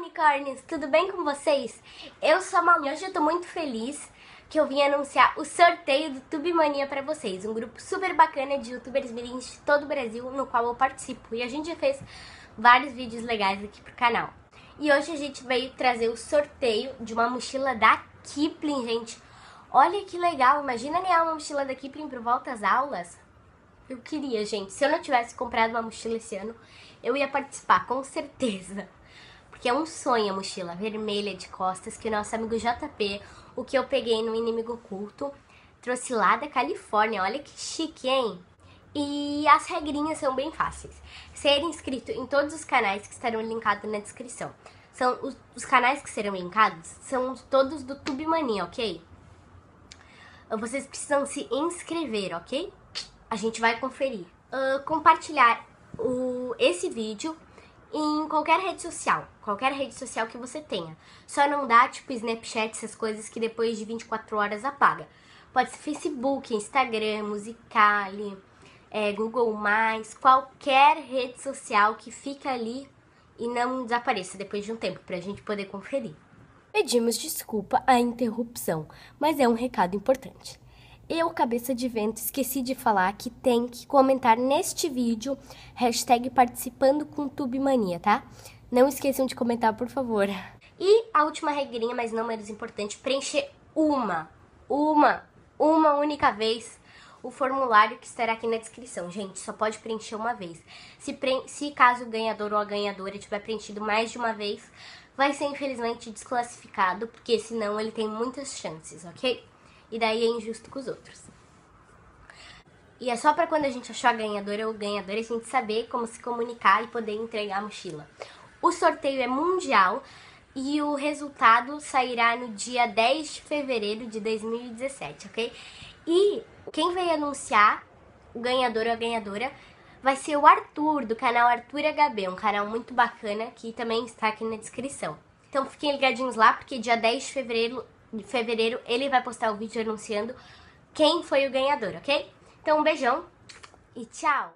unicórnios! Tudo bem com vocês? Eu sou a Mal e hoje eu tô muito feliz que eu vim anunciar o sorteio do Tube Mania pra vocês, um grupo super bacana de youtubers mirins de todo o Brasil, no qual eu participo. E a gente já fez vários vídeos legais aqui pro canal. E hoje a gente veio trazer o sorteio de uma mochila da Kipling, gente. Olha que legal, imagina ganhar uma mochila da Kipling por volta às aulas. Eu queria, gente. Se eu não tivesse comprado uma mochila esse ano, eu ia participar, com certeza porque é um sonho a mochila vermelha de costas que o nosso amigo JP, o que eu peguei no Inimigo Oculto, trouxe lá da Califórnia. Olha que chique, hein? E as regrinhas são bem fáceis. Ser inscrito em todos os canais que estarão linkados na descrição. São os, os canais que serão linkados são todos do Tubemania, ok? Vocês precisam se inscrever, ok? A gente vai conferir. Uh, compartilhar o, esse vídeo em qualquer rede social, qualquer rede social que você tenha. Só não dá, tipo, Snapchat, essas coisas que depois de 24 horas apaga. Pode ser Facebook, Instagram, Musical.ly, é, Google+, qualquer rede social que fica ali e não desapareça depois de um tempo, pra gente poder conferir. Pedimos desculpa a interrupção, mas é um recado importante. Eu, cabeça de vento, esqueci de falar que tem que comentar neste vídeo hashtag participando com Tubemania, tá? Não esqueçam de comentar, por favor. E a última regrinha, mas não menos importante, preencher uma, uma, uma única vez o formulário que estará aqui na descrição. Gente, só pode preencher uma vez. Se, pre... Se caso o ganhador ou a ganhadora tiver preenchido mais de uma vez, vai ser infelizmente desclassificado, porque senão ele tem muitas chances, ok? E daí é injusto com os outros. E é só para quando a gente achar ganhadora ou ganhadora a gente saber como se comunicar e poder entregar a mochila. O sorteio é mundial e o resultado sairá no dia 10 de fevereiro de 2017, ok? E quem vai anunciar o ganhador ou a ganhadora vai ser o Arthur, do canal Arthur HB, um canal muito bacana que também está aqui na descrição. Então fiquem ligadinhos lá, porque dia 10 de fevereiro de fevereiro ele vai postar o vídeo anunciando quem foi o ganhador, ok? Então um beijão e tchau!